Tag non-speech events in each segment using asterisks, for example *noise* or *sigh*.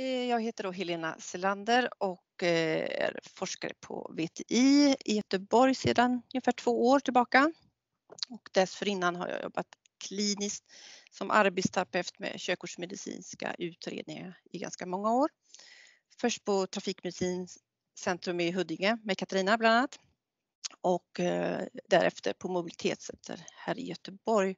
Eh, jag heter då Helena Selander och eh, är forskare på VTI i Göteborg sedan ungefär två år tillbaka. Och dessförinnan har jag jobbat kliniskt som arbetsterapeut med körkortsmedicinska utredningar i ganska många år. Först på Trafikmedicinskt centrum i Huddinge med Katarina bland annat och eh, därefter på Mobilitetscenter här i Göteborg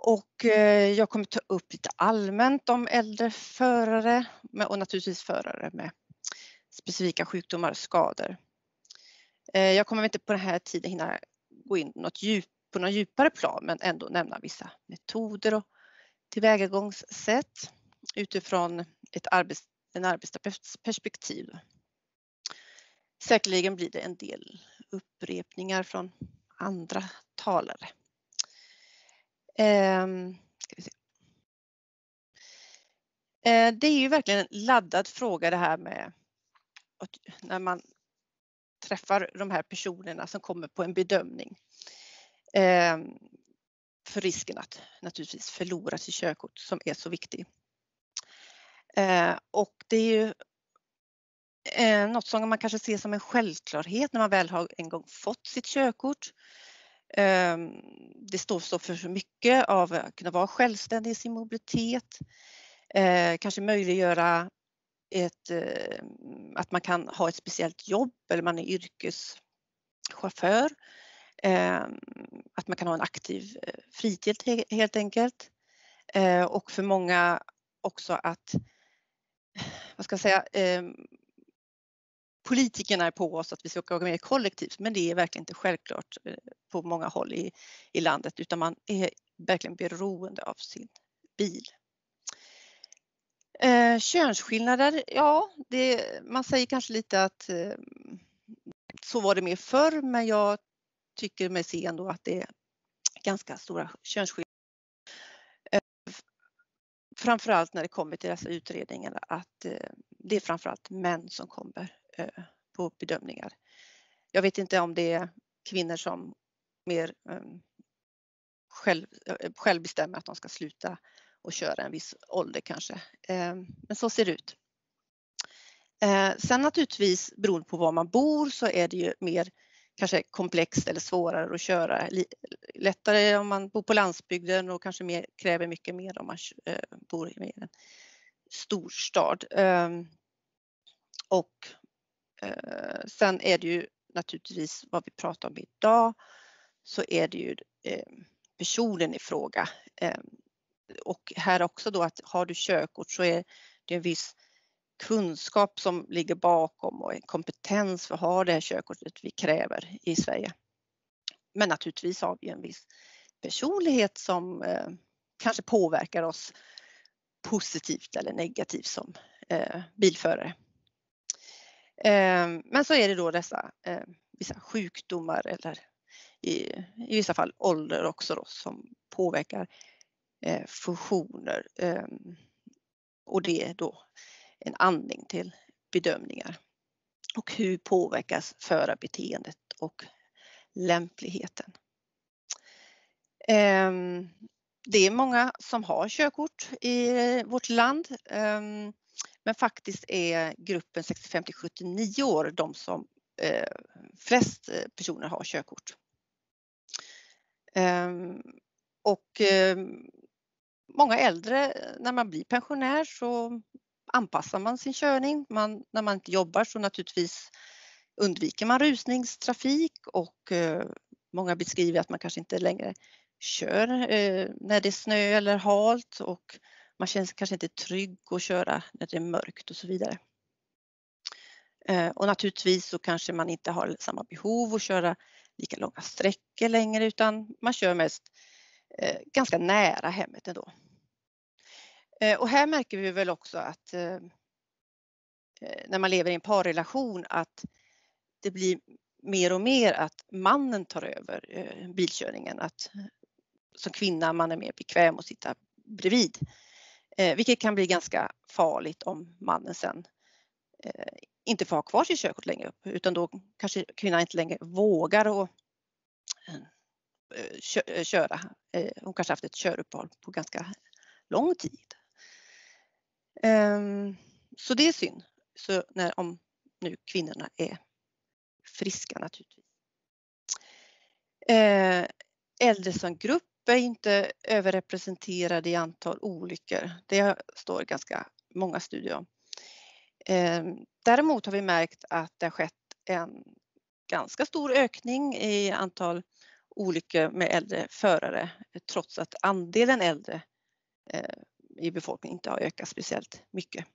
och eh, jag kommer ta upp lite allmänt om äldre förare och naturligtvis förare med specifika sjukdomar och skador. Eh, jag kommer inte på den här tiden hinna gå in något djup, på något djupare plan men ändå nämna vissa metoder och tillvägagångssätt utifrån ett arbets, en arbetsterapeuts perspektiv. Säkerligen blir det en del upprepningar från andra talare. Ehm, ska vi se. Eh, Ehm, eh, det är ju verkligen en laddad fråga det här med när man träffar de här personerna som kommer på en bedömning. Ehm, för risken att naturligtvis förlora sitt körkort som är så viktig. Eh, och det är ju eh, något som man kanske ser som en självklarhet när man väl har en gång fått sitt körkort. Ehm, det står så för så mycket av att kunna vara självständig i sin mobilitet, eh, kanske möjliggöra ett, eh, att man kan ha ett speciellt jobb eller man är yrkeschaufför. Ehm, att man kan ha en aktiv eh, fritid helt enkelt. Och för många också att, vad ska jag säga, ehm, politikerna är på oss att vi ska åka med kollektivt, men det är verkligen inte självklart eh, på många håll i, i landet, utan man är verkligen beroende av sin bil. Eh, könsskillnader, ja, det, man säger kanske lite att eh, så var det mer förr, men jag tycker mig se ändå att det är ganska stora könsskillnader. Eh, framförallt när det kommer till dessa utredningar att eh, det är framförallt män som kommer Eh, på bedömningar. Jag vet inte om det är kvinnor som mer ehm, själv, eh, själv bestämmer att de ska sluta och köra en viss ålder kanske. Ehm, men så ser det ut. Eh, sen naturligtvis beroende på var man bor så är det ju mer kanske komplext eller svårare att köra. Lättare om man bor på landsbygden och kanske mer, kräver mycket mer om man bor i en storstad. Ehm, och Eh, sen är det ju naturligtvis vad vi pratar om idag så är det ju eh, personen i fråga. Eh, och här också då att har du körkort så är det en viss kunskap som ligger bakom och en kompetens för att ha det här körkortet vi kräver i Sverige. Men naturligtvis har vi en viss personlighet som kanske påverkar oss positivt eller negativt som bilförare. Ehm, men så är det då dessa eh, vissa sjukdomar eller i, i vissa fall ålder också då, som påverkar eh, funktioner. Ehm, och det är då en anledning till bedömningar. Och hur påverkas förarbeteendet och lämpligheten? Ehm, det är många som har körkort i vårt land. Men faktiskt är gruppen 65 till 79 år de som eh, flest eh, personer har körkort. Ehm, och eh, många äldre, eh, när man blir pensionär så anpassar man sin körning. Man, när man inte jobbar så naturligtvis undviker man rusningstrafik och eh, många beskriver att man kanske inte längre kör eh, när det är snö eller halt och man känns kanske inte trygg att köra när det är mörkt och så vidare. Eh, och naturligtvis så kanske man inte har samma behov att köra lika långa sträckor längre utan man kör mest eh, ganska nära hemmet ändå. Eh, och här märker vi väl också att när man lever i en parrelation att det blir mer och mer att mannen tar över bilkörningen. Att som kvinna man är mer bekväm att sitta bredvid. Eh, vilket kan bli ganska farligt om mannen sen eh, inte får ha kvar sitt körkort längre upp utan då kanske kvinnan inte längre vågar att eh, eh, köra. Eh, hon kanske haft ett köruppehåll på ganska lång tid. Ehm, så det är synd, så när, om nu kvinnorna är friska naturligtvis. Eh, äldre som grupp är inte överrepresenterade i antal olyckor. Det står ganska många studier om. Ehm, däremot har vi märkt att det har skett en ganska stor ökning i antal olyckor med äldre förare trots att andelen äldre eh, i befolkningen inte har ökat speciellt mycket.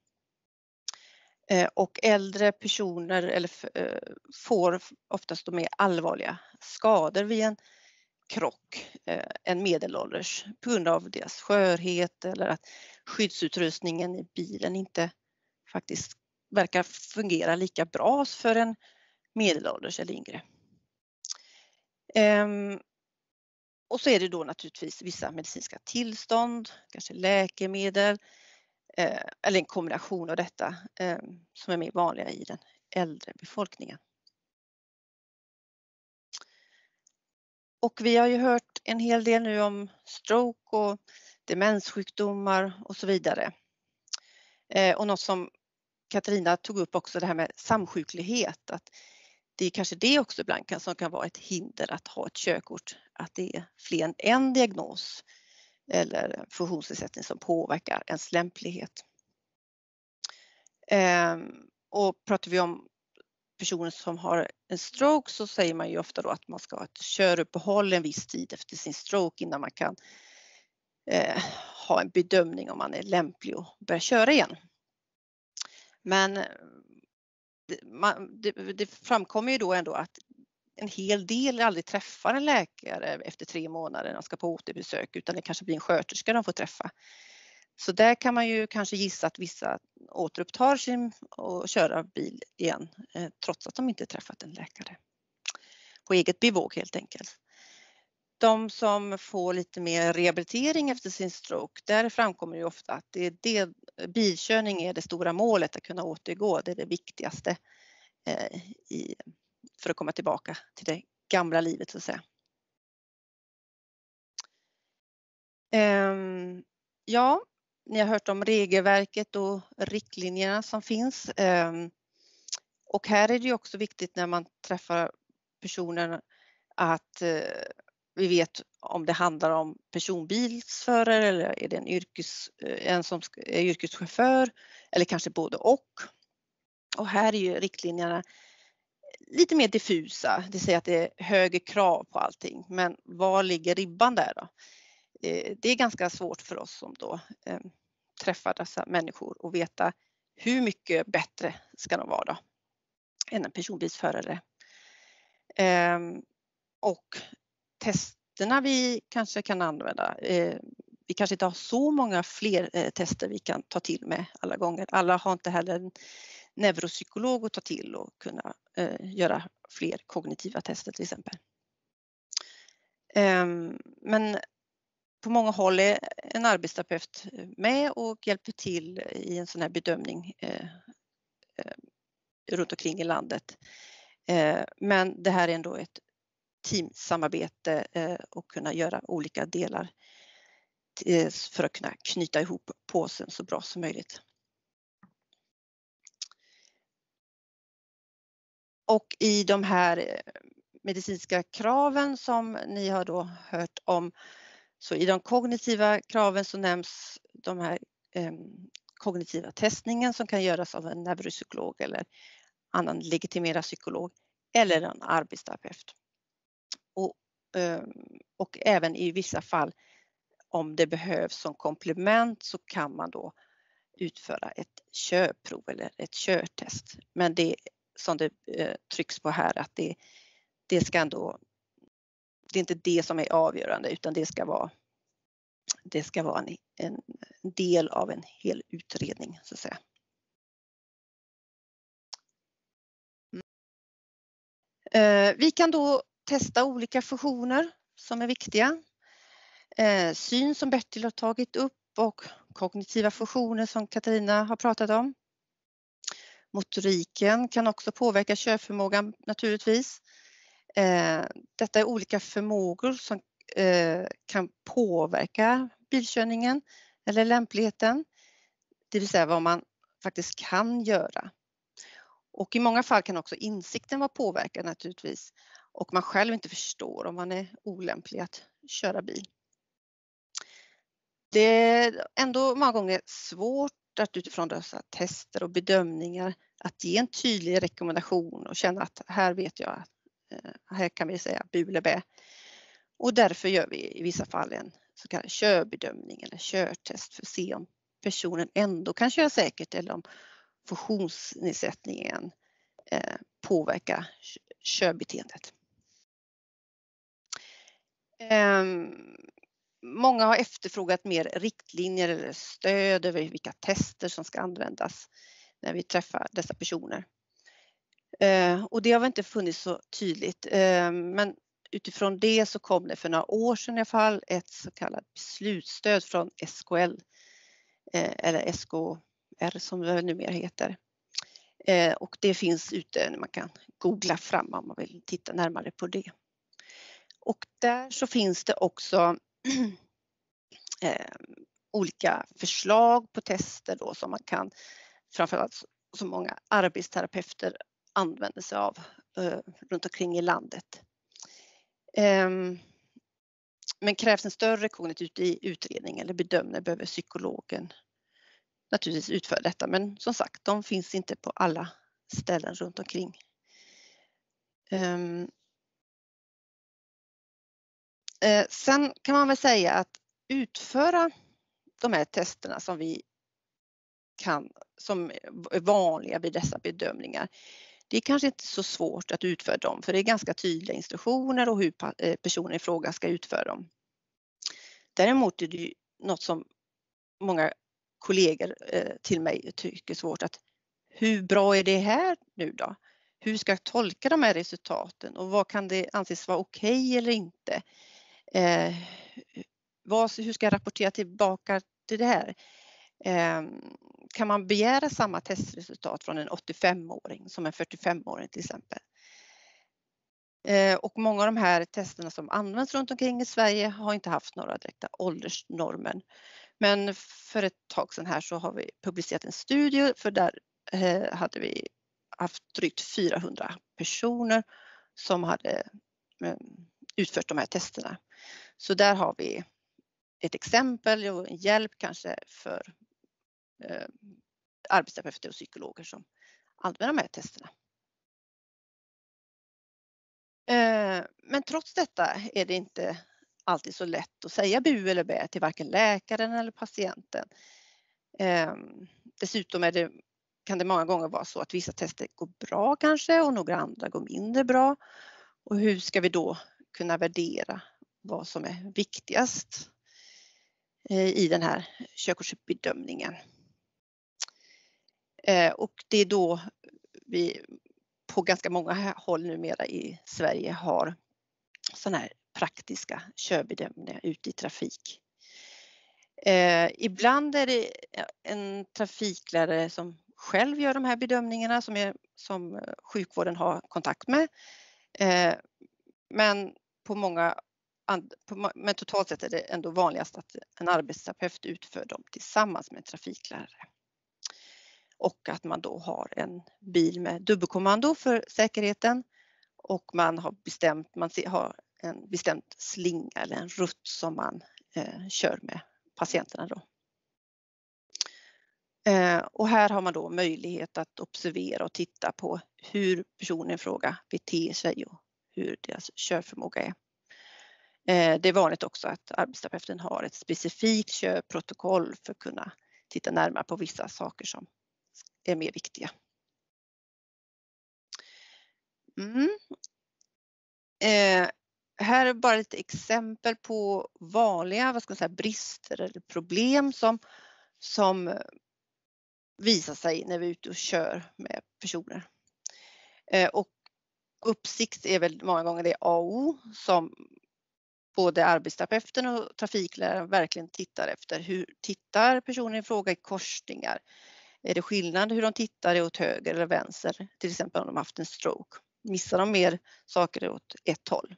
Eh, och äldre personer eller, eh, får oftast mer allvarliga skador vid en krock eh, än medelålders på grund av deras skörhet eller att skyddsutrustningen i bilen inte faktiskt verkar fungera lika bra för en medelålders eller yngre. Ehm, och så är det då naturligtvis vissa medicinska tillstånd, kanske läkemedel eh, eller en kombination av detta ehm, som är mer vanliga i den äldre befolkningen. Och vi har ju hört en hel del nu om stroke och demenssjukdomar och så vidare. Eh, och något som Katarina tog upp också det här med samsjuklighet, att det är kanske det också ibland kan, som kan vara ett hinder att ha ett körkort, att det är fler än en diagnos eller funktionsnedsättning som påverkar ens lämplighet. Ehm, och pratar vi om personer som har en stroke så säger man ju ofta då att man ska ha ett köruppehåll en viss tid efter sin stroke innan man kan eh, ha en bedömning om man är lämplig att börja köra igen. Men eh, det, man, det, det framkommer ju då ändå att en hel del aldrig träffar en läkare efter tre månader när de ska på återbesök utan det kanske blir en sköterska de får träffa. Så där kan man ju kanske gissa att vissa återupptar sin och köra bil igen eh, trots att de inte träffat en läkare. På eget bevåg helt enkelt. De som får lite mer rehabilitering efter sin stroke, där framkommer ju ofta att det är det, bilkörning är det stora målet, att kunna återgå, det är det viktigaste eh, i, för att komma tillbaka till det gamla livet så att säga. Um, ja, ni har hört om regelverket och riktlinjerna som finns. Ehm, och här är det ju också viktigt när man träffar personen att eh, vi vet om det handlar om personbilsförare eller är det en, yrkes, eh, en som är yrkeschaufför eller kanske både och. Och här är ju riktlinjerna lite mer diffusa, det säger att det är högre krav på allting. Men var ligger ribban där då? Det är ganska svårt för oss som då eh, träffar dessa människor och veta hur mycket bättre ska de vara då än en personbilsförare. Ehm, och testerna vi kanske kan använda. Eh, vi kanske inte har så många fler eh, tester vi kan ta till med alla gånger. Alla har inte heller en neuropsykolog att ta till och kunna göra fler kognitiva tester till exempel. Ehm, men på många håll är en arbetsterapeut med och hjälper till i en sån här bedömning eh, eh, runt omkring i landet. Eh, men det här är ändå ett teamsamarbete eh, och kunna göra olika delar för att kunna knyta ihop påsen så bra som möjligt. Och i de här medicinska kraven som ni har då hört om, så i de kognitiva kraven så nämns de här eh, kognitiva testningen som kan göras av en neuropsykolog eller annan legitimerad psykolog eller en arbetsterapeut. Och, ehm, och även i vissa fall om det behövs som komplement så kan man då utföra ett körprov eller ett körtest. Men det som det eh, trycks på här att det, det ska ändå, det är inte det som är avgörande utan det ska vara, det ska vara en, en del av en hel utredning så att säga. Mm. Eh, vi kan då testa olika funktioner som är viktiga. Eh, syn som Bertil har tagit upp och kognitiva funktioner som Katarina har pratat om. Motoriken kan också påverka körförmågan naturligtvis. Eh, detta är olika förmågor som eh, kan påverka bilkörningen eller lämpligheten. Det vill säga vad man faktiskt kan göra. Och i många fall kan också insikten vara påverkad naturligtvis och man själv inte förstår om man är olämplig att köra bil. Det är ändå många gånger svårt att utifrån dessa tester och bedömningar att ge en tydlig rekommendation och känna att här vet jag, att Eh, här kan vi säga bu eller bä. Och därför gör vi i vissa fall en så kallad körbedömning eller körtest för att se om personen ändå kan köra säkert eller om funktionsnedsättningen eh, påverkar körbeteendet. Ehm, många har efterfrågat mer riktlinjer eller stöd över vilka tester som ska användas när vi träffar dessa personer. Eh, och det har väl inte funnits så tydligt, eh, men utifrån det så kom det för några år sedan i alla fall ett så kallat beslutsstöd från SKL eh, eller SKR som det numera heter. Eh, och det finns ute, man kan googla fram om man vill titta närmare på det. Och där så finns det också *clears throat* eh, olika förslag på tester då som man kan, framförallt som många arbetsterapeuter använder sig av eh, runt omkring i landet. Eh, men krävs en större kognitiv utredning eller bedömning behöver psykologen naturligtvis utföra detta. Men som sagt, de finns inte på alla ställen runt omkring. Ehm, eh, sen kan man väl säga att utföra de här testerna som vi kan, som är vanliga vid dessa bedömningar. Det är kanske inte så svårt att utföra dem för det är ganska tydliga instruktioner och hur eh, personen i fråga ska utföra dem. Däremot är det något som många kollegor eh, till mig tycker är svårt att hur bra är det här nu då? Hur ska jag tolka de här resultaten och vad kan det anses vara okej okay eller inte? Eh, vad, hur ska jag rapportera tillbaka till det här? Eh, kan man begära samma testresultat från en 85-åring som en 45-åring till exempel? Eh, och många av de här testerna som används runt omkring i Sverige har inte haft några direkta åldersnormer. Men för ett tag sedan här så har vi publicerat en studie för där eh, hade vi haft drygt 400 personer som hade eh, utfört de här testerna. Så där har vi ett exempel och en hjälp kanske för eh, arbetsterapeuter och psykologer som använder de här testerna. Eh, men trots detta är det inte alltid så lätt att säga bu eller bä till varken läkaren eller patienten. Eh, dessutom är det, kan det många gånger vara så att vissa tester går bra kanske och några andra går mindre bra. Och hur ska vi då kunna värdera vad som är viktigast eh, i den här körkortsbedömningen. Eh, och det är då vi på ganska många håll numera i Sverige har sådana här praktiska körbedömningar ute i trafik. Eh, ibland är det en trafiklärare som själv gör de här bedömningarna som, är, som sjukvården har kontakt med. Eh, men på många men totalt sett är det ändå vanligast att en arbetsterapeut utför dem tillsammans med en trafiklärare. Och att man då har en bil med dubbelkommando för säkerheten och man har bestämt, man har en bestämd slinga eller en rutt som man eh, kör med patienterna då. Eh, och här har man då möjlighet att observera och titta på hur personen i fråga beter sig och hur deras körförmåga är. Eh, det är vanligt också att arbetsterapeuten har ett specifikt körprotokoll för att kunna titta närmare på vissa saker som är mer viktiga. Mm. Eh, här är bara lite exempel på vanliga vad ska man säga, brister eller problem som, som visar sig när vi är ute och kör med personer. Eh, och uppsikt är väl många gånger det A och O som både arbetsterapeuten och trafikläraren verkligen tittar efter. Hur tittar personen i fråga i korsningar? Är det skillnad hur de tittar åt höger eller vänster? Till exempel om de haft en stroke. Missar de mer saker åt ett håll?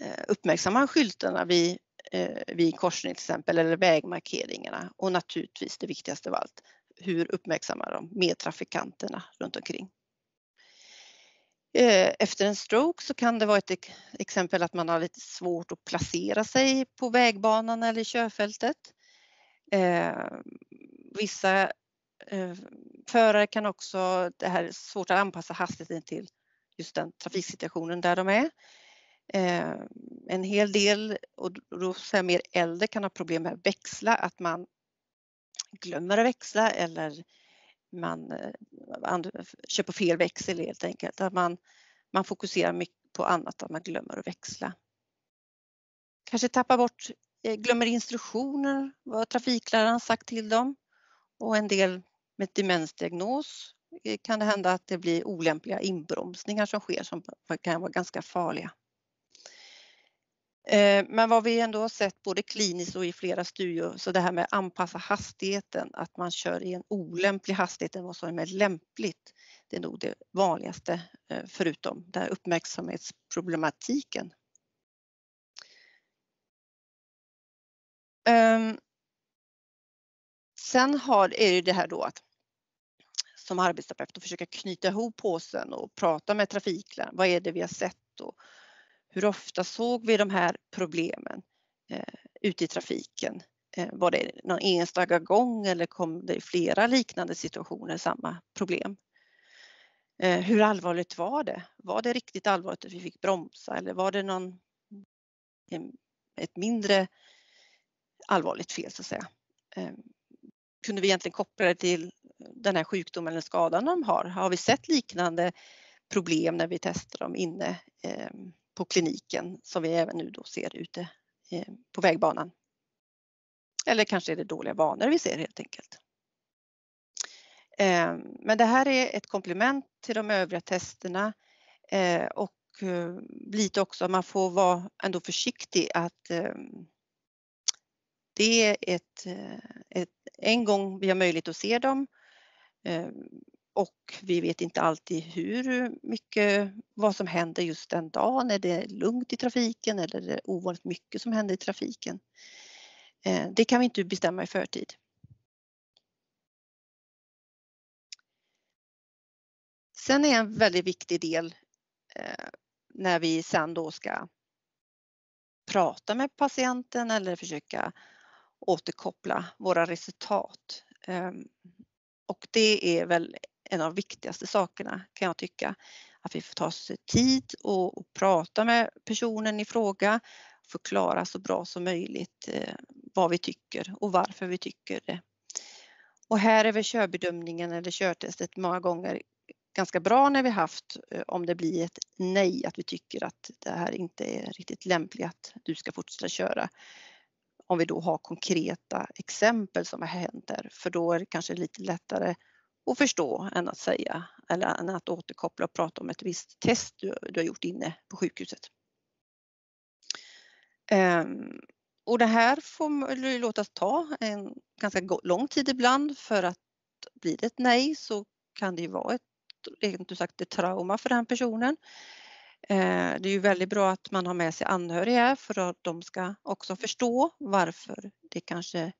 Eh, Uppmärksamma skyltarna vid, eh, vid korsning till exempel eller vägmarkeringarna och naturligtvis det viktigaste av allt. hur uppmärksammar de medtrafikanterna runt omkring. Eh, efter en stroke så kan det vara ett exempel att man har lite svårt att placera sig på vägbanan eller i körfältet. Vissa eh, förare kan också, det här är svårt att anpassa hastigheten till just den trafiksituationen där de är. Eh, en hel del, och då säger mer äldre, kan ha problem med att växla, att man glömmer att växla eller man eh, kör på fel växel helt enkelt. Att man, man fokuserar mycket på annat, att man glömmer att växla. Kanske tappar bort, eh, glömmer instruktioner, vad trafikläraren sagt till dem. Och en del med demensdiagnos eh, kan det hända att det blir olämpliga inbromsningar som sker som kan vara ganska farliga. Eh, men vad vi ändå har sett både kliniskt och i flera studier, så det här med att anpassa hastigheten, att man kör i en olämplig hastighet än vad som är lämpligt, det är nog det vanligaste eh, förutom den här uppmärksamhetsproblematiken. Ehm, Sen har, är det det här då att som arbetsterapeut att försöka knyta ihop påsen och prata med trafikläraren. Vad är det vi har sett och hur ofta såg vi de här problemen eh, ute i trafiken? Eh, var det någon enstaka gång eller kom det i flera liknande situationer samma problem? Eh, hur allvarligt var det? Var det riktigt allvarligt att vi fick bromsa eller var det någon, mm, ett mindre allvarligt fel så att säga? Ehm, kunde vi egentligen koppla det till den här sjukdomen eller skadan de har? Har vi sett liknande problem när vi testar dem inne eh, på kliniken som vi även nu då ser ute eh, på vägbanan. Eller kanske är det dåliga vanor vi ser helt enkelt. Eh, men det här är ett komplement till de övriga testerna eh, och eh, lite också, man får vara ändå försiktig att eh, det är ett, eh, ett, en gång vi har möjlighet att se dem ehm, och vi vet inte alltid hur mycket, vad som händer just den dagen. Är det lugnt i trafiken eller är det ovanligt mycket som händer i trafiken? Eh, det kan vi inte bestämma i förtid. Sen är en väldigt viktig del eh, när vi sen då ska prata med patienten eller försöka återkoppla våra resultat. Ehm, och det är väl en av de viktigaste sakerna kan jag tycka. Att vi får ta oss tid och, och prata med personen i fråga, förklara så bra som möjligt eh, vad vi tycker och varför vi tycker det. Och här är väl körbedömningen eller körtestet många gånger ganska bra när vi haft eh, om det blir ett nej, att vi tycker att det här inte är riktigt lämpligt att du ska fortsätta köra. Om vi då har konkreta exempel som har hänt där, för då är det kanske lite lättare att förstå än att säga eller än att återkoppla och prata om ett visst test du, du har gjort inne på sjukhuset. Um, och det här får låta ta en ganska lång tid ibland för att blir det ett nej så kan det ju vara ett, rent ut sagt, ett trauma för den personen. Eh, det är ju väldigt bra att man har med sig anhöriga för att de ska också förstå varför det kanske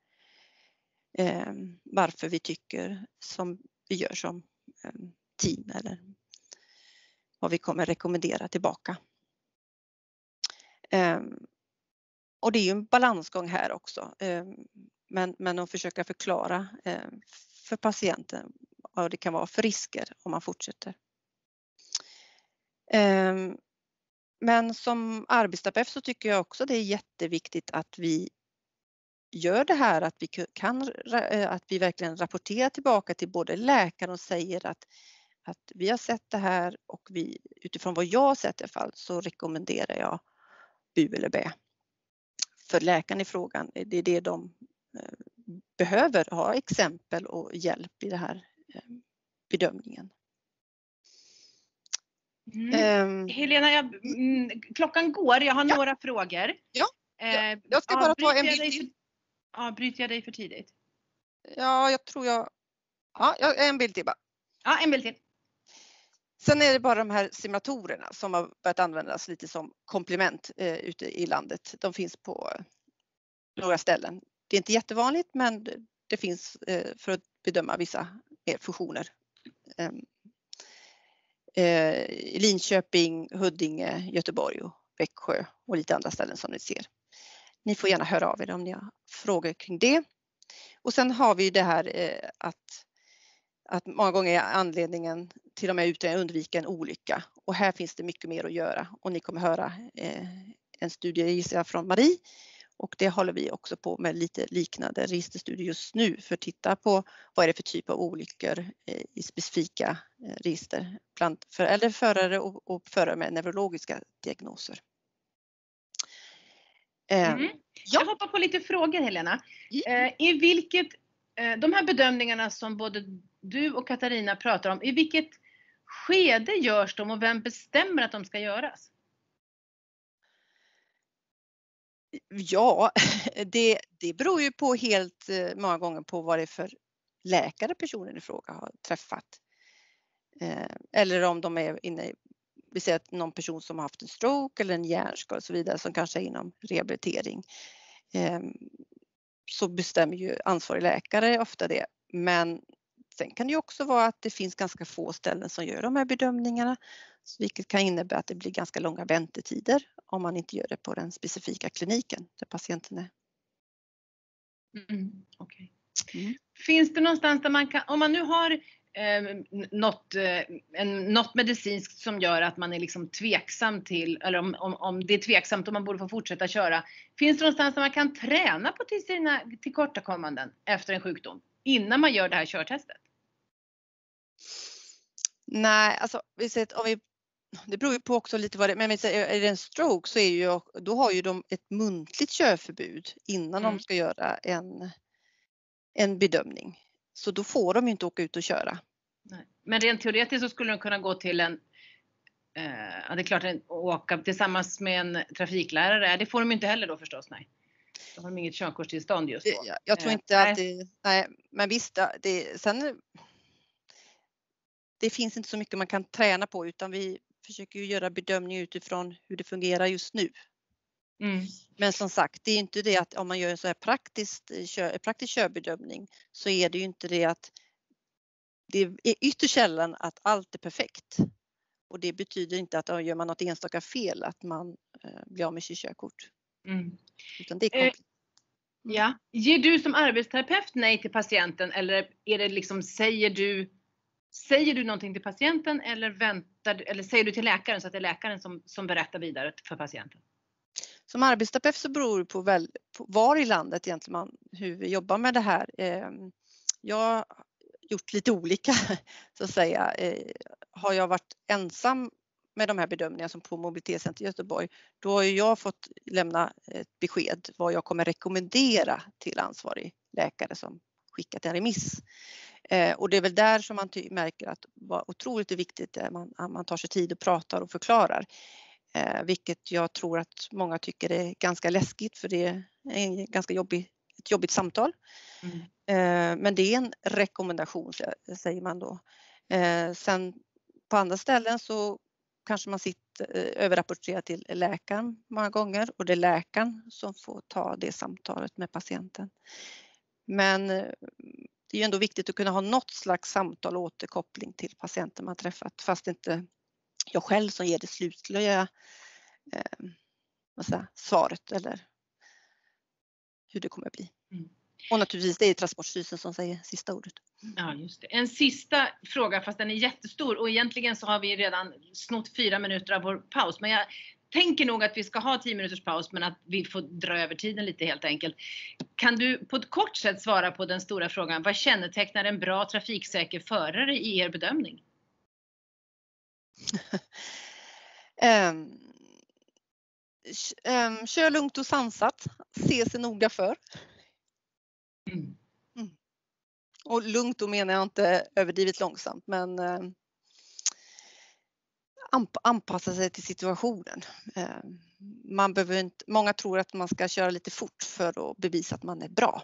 eh, varför vi tycker som vi gör som eh, team eller vad vi kommer rekommendera tillbaka. Ehm, och det är ju en balansgång här också, ehm, men, men att försöka förklara för patienten vad det kan vara för risker om man fortsätter. Ehm, men som arbetsterapeut så tycker jag också det är jätteviktigt att vi gör det här att vi kan eh, att vi verkligen rapporterar tillbaka till både läkaren och säger att, att vi har sett det här och vi utifrån vad jag har sett i alla fall så rekommenderar jag BU eller B. För läkaren i frågan, eh, det är det de eh, behöver ha exempel och hjälp i den här bedömningen. Mm. Um, Helena, jag, mm, klockan går. Jag har ja. några frågor. Ja, jag ska bara ta en bild Avbryter jag dig för tidigt? Ja, jag tror jag... Ja, en bild till bara. Ja, en bild till. Sen är det bara de här simulatorerna som har börjat användas lite som komplement eh, ute i landet. De finns på några ställen. Det är inte jättevanligt men det finns eh, för att bedöma vissa fusioner. Eh, Eh, Linköping, Huddinge, Göteborg och Växjö och lite andra ställen som ni ser. Ni får gärna höra av er om ni har frågor kring det. Och sen har vi det här eh, att, att många gånger är anledningen till de här utredningarna undvika en olycka och här finns det mycket mer att göra och ni kommer höra eh, en studie gissar jag från Marie och det håller vi också på med lite liknande registerstudier just nu för att titta på vad är det för typ av olyckor eh, i specifika register bland för äldre förare och, och förare med neurologiska diagnoser. Mm. Ja. Jag hoppar på lite frågor Helena. Mm. I vilket, de här bedömningarna som både du och Katarina pratar om, i vilket skede görs de och vem bestämmer att de ska göras? Ja, *laughs* det, det beror ju på helt eh, många gånger på vad det är för läkare personen i fråga har träffat. Eh, eller om de är inne i, vi säger att någon person som har haft en stroke eller en hjärnskada och så vidare som kanske är inom rehabilitering. Ehm, så bestämmer ju ansvarig läkare ofta det. Men Sen kan det ju också vara att det finns ganska få ställen som gör de här bedömningarna, vilket kan innebära att det blir ganska långa väntetider om man inte gör det på den specifika kliniken där patienten är. Mm, okay. mm. Finns det någonstans där man kan, om man nu har eh, något, eh, en, något medicinskt som gör att man är liksom tveksam till, eller om, om, om det är tveksamt om man borde få fortsätta köra. Finns det någonstans där man kan träna på till sina tillkortakommanden efter en sjukdom innan man gör det här körtestet? Nej, alltså om vi det beror ju på också lite vad det men är det en stroke så är ju, då har ju de ett muntligt körförbud innan mm. de ska göra en, en bedömning. Så då får de inte åka ut och köra. Nej. Men rent teoretiskt så skulle de kunna gå till en, eh, ja det är klart, åka tillsammans med en trafiklärare. Det får de inte heller då förstås, nej. Då har de inget körkortstillstånd just då. Jag, tror inte eh, att det, nej, men visst, det, sen det finns inte så mycket man kan träna på utan vi försöker ju göra bedömning utifrån hur det fungerar just nu. Mm. Men som sagt, det är inte det att om man gör en så här praktisk, kör, praktisk körbedömning så är det ju inte det att det är ytterst sällan att allt är perfekt. Och det betyder inte att gör man något enstaka fel att man eh, blir av med sitt körkort. Mm. Utan det är eh, ja. Ger du som arbetsterapeut nej till patienten eller är det liksom, säger du Säger du någonting till patienten eller, väntar, eller säger du till läkaren så att det är läkaren som, som berättar vidare för patienten? Som arbetsterapeut så beror det på, väl, på var i landet egentligen man, hur vi jobbar med det här. Ehm, jag har gjort lite olika *laughs* så att säga. Eh, har jag varit ensam med de här bedömningarna som på Mobilitetscenter i Göteborg, då har jag fått lämna ett besked vad jag kommer rekommendera till ansvarig läkare som skickat en remiss. Eh, och det är väl där som man märker att vad otroligt viktigt är man, att man tar sig tid och pratar och förklarar. Eh, vilket jag tror att många tycker är ganska läskigt för det är en ganska jobbig, ett jobbigt samtal. Mm. Eh, men det är en rekommendation säger man då. Eh, sen på andra ställen så kanske man sitter eh, överrapporterar till läkaren många gånger och det är läkaren som får ta det samtalet med patienten. Men eh, det är ju ändå viktigt att kunna ha något slags samtal och återkoppling till patienten man träffat fast inte jag själv som ger det slutliga eh, svaret eller hur det kommer att bli. Mm. Och naturligtvis det är Transportstyrelsen som säger sista ordet. Ja, just det. En sista fråga fast den är jättestor och egentligen så har vi redan snott fyra minuter av vår paus. Men jag tänker nog att vi ska ha 10 minuters paus men att vi får dra över tiden lite helt enkelt. Kan du på ett kort sätt svara på den stora frågan, vad kännetecknar en bra trafiksäker förare i er bedömning? *laughs* um, um, kör lugnt och sansat, se sig noga för. Mm. Mm. Och lugnt då menar jag inte överdrivet långsamt men um, anpassa sig till situationen. Eh, man behöver inte, många tror att man ska köra lite fort för att bevisa att man är bra.